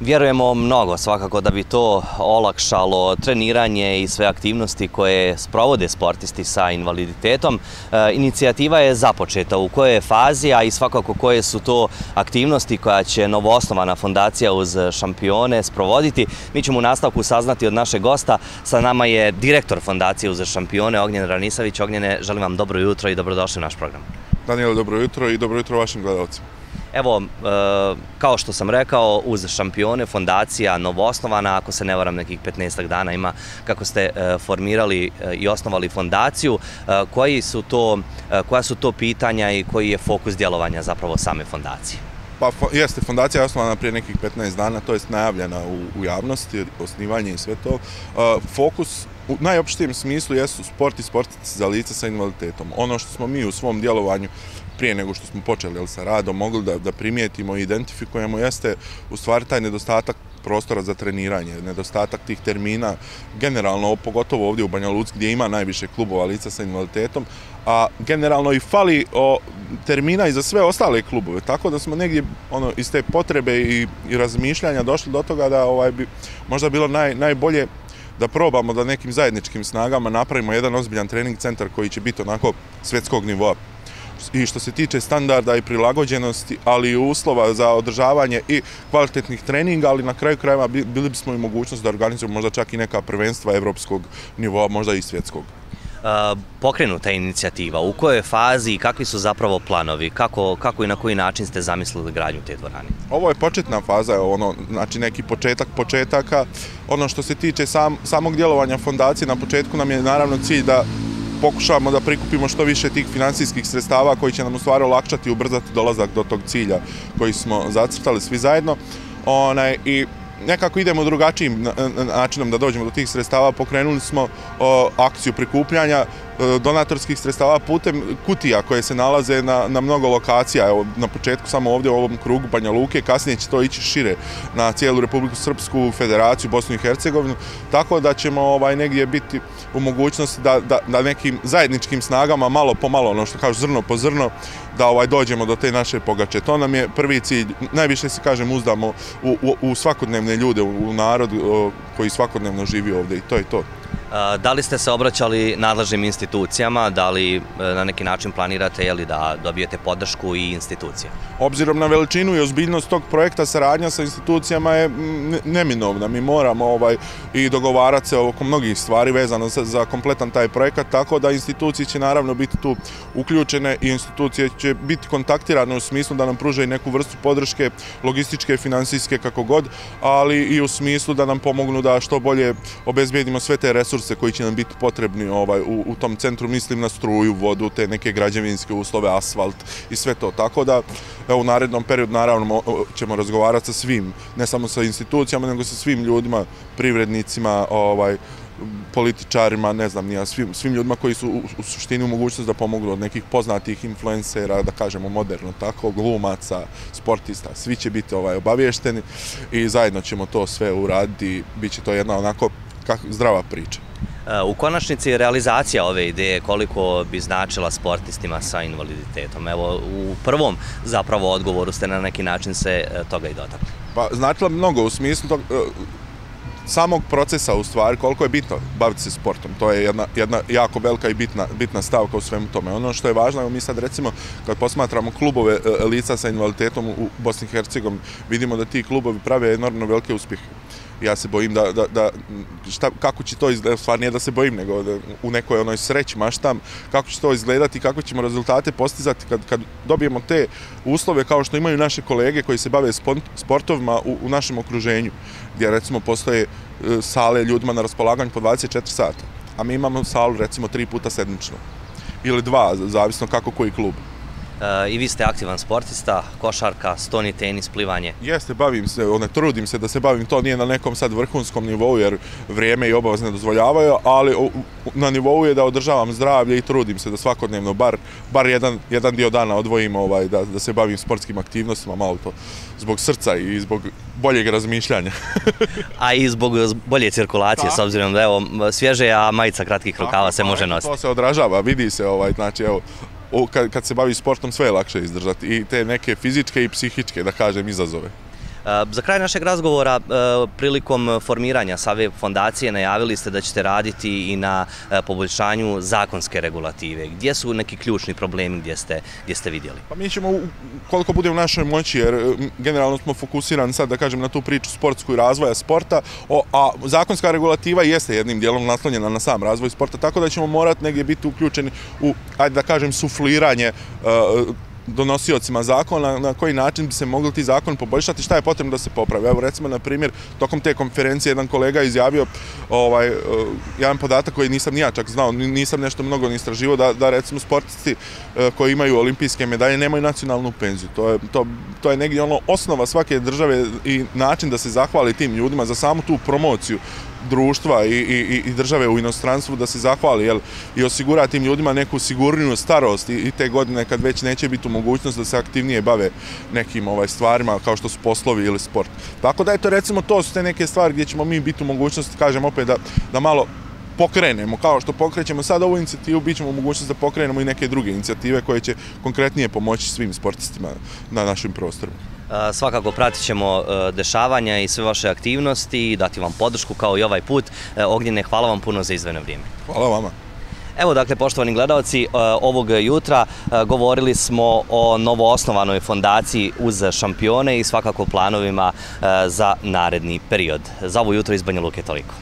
Vjerujemo mnogo svakako da bi to olakšalo treniranje i sve aktivnosti koje sprovode sportisti sa invaliditetom. E, inicijativa je započeta u kojoj je fazi, a i svakako koje su to aktivnosti koja će novoosnovana fondacija uz šampione sprovoditi. Mi ćemo u nastavku saznati od našeg gosta. Sa nama je direktor fondacije uz šampione Ognjen Ranisavić. Ognjene, želim vam dobro jutro i dobrodošli u naš program. Daniel, dobro jutro i dobro jutro vašim gledalcima. Evo, e, kao što sam rekao, uz šampione, fondacija novoosnovana, ako se ne varam nekih 15 dana ima kako ste e, formirali e, i osnovali fondaciju, koji su to, koja su to pitanja i koji je fokus djelovanja zapravo same fondacije? Pa jeste, fondacija je osnovana prije nekih 15 dana, to je najavljena u, u javnosti, osnivanje i sve to. Fokus u najopštijem smislu jesu sport i sportici za lice sa invaliditetom. Ono što smo mi u svom djelovanju prije nego što smo počeli jel, sa radom mogli da, da primijetimo i identifikujemo jeste u stvari taj nedostatak prostora za treniranje, nedostatak tih termina, generalno, pogotovo ovdje u Banja Luc, gdje ima najviše klubova lica sa invaliditetom, a generalno i fali o, termina i za sve ostale klubove, tako da smo negdje ono, iz te potrebe i, i razmišljanja došli do toga da ovaj bi možda bilo naj, najbolje da probamo da nekim zajedničkim snagama napravimo jedan ozbiljan trening centar koji će biti onako svjetskog nivoa i što se tiče standarda i prilagođenosti, ali i uslova za održavanje i kvalitetnih treninga, ali na kraju krajeva bili bismo i mogućnost da organizujemo možda čak i neka prvenstva evropskog nivoa, možda i svjetskog. Pokrenuta inicijativa, u kojoj fazi i kakvi su zapravo planovi, kako, kako i na koji način ste zamislili gradnju te dvorane? Ovo je početna faza, ono, znači neki početak početaka. Ono što se tiče sam, samog djelovanja fondacije, na početku nam je naravno cilj da pokušavamo da prikupimo što više tih finansijskih sredstava koji će nam u stvari olakšati i ubrzati dolazak do tog cilja koji smo zacrtali svi zajedno. Onaj, I nekako idemo drugačijim načinom da dođemo do tih sredstava. Pokrenuli smo akciju prikupljanja E, donatorskih sredstava putem kutija koje se nalaze na, na mnogo lokacija. Evo, na početku samo ovdje u ovom krugu Banja Luke, kasnije će to ići šire na cijelu Republiku Srpsku, Federaciju, Bosnu i Hercegovinu, tako da ćemo ovaj negdje biti u mogućnosti da, da, da nekim zajedničkim snagama, malo po malo, ono što kažu zrno po zrno, da ovaj dođemo do te naše pogače. To nam je prvi cilj. Najviše se, kažem, uzdamo u, u, u svakodnevne ljude, u, u narod koji svakodnevno živi ovdje i to je to. Da li ste se obraćali nadležnim institucijama, da li e, na neki način planirate jeli, da dobijete podršku i institucije? Obzirom na veličinu i ozbiljnost tog projekta, saradnja sa institucijama je neminovna. Mi moramo ovaj i dogovarati se oko mnogih stvari vezano za, za kompletan taj projekat, tako da institucije će naravno biti tu uključene i institucije će biti kontaktirane u smislu da nam pružaju neku vrstu podrške, logističke, finansijske, kako god, ali i u smislu da nam pomognu da što bolje obezbijedimo sve te resurse resurse koji će nam biti potrebni ovaj u, u tom centru, mislim na struju, vodu, te neke građevinske uslove, asfalt i sve to. Tako da evo, u narednom periodu naravno ćemo razgovarati sa svim, ne samo sa institucijama, nego sa svim ljudima, privrednicima, ovaj, političarima, ne znam, nija, svim, svim ljudima koji su u, u suštini u mogućnost da pomogu od nekih poznatih influencera, da kažemo moderno tako, glumaca, sportista, svi će biti ovaj obavješteni i zajedno ćemo to sve uraditi, bit će to jedna onako kak, zdrava priča. E, u konačnici realizacija ove ideje koliko bi značila sportistima sa invaliditetom? Evo, u prvom zapravo odgovoru ste na neki način se e, toga i dotakli. Pa značila mnogo u smislu tog, e, samog procesa u stvari, koliko je bitno baviti se sportom. To je jedna, jedna jako velika i bitna, bitna stavka u svemu tome. Ono što je važno, mi sad recimo kad posmatramo klubove lica sa invaliditetom u Bosni i Hercegovini, vidimo da ti klubovi prave enormno velike uspjehe ja se bojim da, da, da šta, kako će to izgledati, stvar nije da se bojim, nego da u nekoj onoj sreći maštam, kako će to izgledati, kako ćemo rezultate postizati kad, kad dobijemo te uslove kao što imaju naše kolege koji se bave sportovima u, u našem okruženju, gdje recimo postoje e, sale ljudima na raspolaganju po 24 sata, a mi imamo salu recimo tri puta sedmično ili dva, zavisno kako koji klub. I vi ste aktivan sportista, košarka, stoni tenis, plivanje. Jeste, bavim se, one, trudim se da se bavim, to nije na nekom sad vrhunskom nivou jer vrijeme i obavaz ne dozvoljavaju, ali na nivou je da održavam zdravlje i trudim se da svakodnevno bar, bar jedan, jedan dio dana odvojim ovaj, da, da se bavim sportskim aktivnostima, malo to zbog srca i zbog boljeg razmišljanja. a i zbog bolje cirkulacije, s obzirom da evo, svježe, a majica kratkih rukava se može nositi. To se odražava, vidi se, ovaj, znači, evo, kad, kad se bavi sportom sve je lakše izdržati i te neke fizičke i psihičke, da kažem, izazove. Eh, za kraj našeg razgovora, eh, prilikom formiranja Save fondacije, najavili ste da ćete raditi i na eh, poboljšanju zakonske regulative. Gdje su neki ključni problemi gdje ste, gdje ste vidjeli? Pa mi ćemo, koliko bude u našoj moći, jer generalno smo fokusirani sad, da kažem, na tu priču sportsku i razvoja sporta, a zakonska regulativa jeste jednim dijelom naslonjena na sam razvoj sporta, tako da ćemo morati negdje biti uključeni u, ajde da kažem, sufliranje donosiocima zakona, na koji način bi se mogli ti zakon poboljšati, šta je potrebno da se popravi. Evo recimo, na primjer, tokom te konferencije jedan kolega izjavio ovaj, e, jedan podatak koji nisam nija čak znao, nisam nešto mnogo ni istraživo, da, da recimo sportisti e, koji imaju olimpijske medalje nemaju nacionalnu penziju. To je, to, to je negdje ono osnova svake države i način da se zahvali tim ljudima za samu tu promociju društva i, i, i države u inostranstvu da se zahvali jel, i osigura tim ljudima neku sigurniju starost i, i te godine kad već neće biti u mogućnost da se aktivnije bave nekim ovaj stvarima kao što su poslovi ili sport. Tako da eto recimo to su te neke stvari gdje ćemo mi biti u mogućnosti, kažem opet, da, da malo pokrenemo, kao što pokrećemo sad ovu inicijativu, bit ćemo u mogućnosti da pokrenemo i neke druge inicijative koje će konkretnije pomoći svim sportistima na našim prostorima. Svakako pratit ćemo e, dešavanja i sve vaše aktivnosti i dati vam podršku kao i ovaj put. E, Ognjene, hvala vam puno za izvene vrijeme. Hvala vama. Evo dakle, poštovani gledalci, e, ovog jutra govorili smo o novoosnovanoj fondaciji uz šampione i svakako planovima za naredni period. Za ovo jutro iz Banja Luke toliko.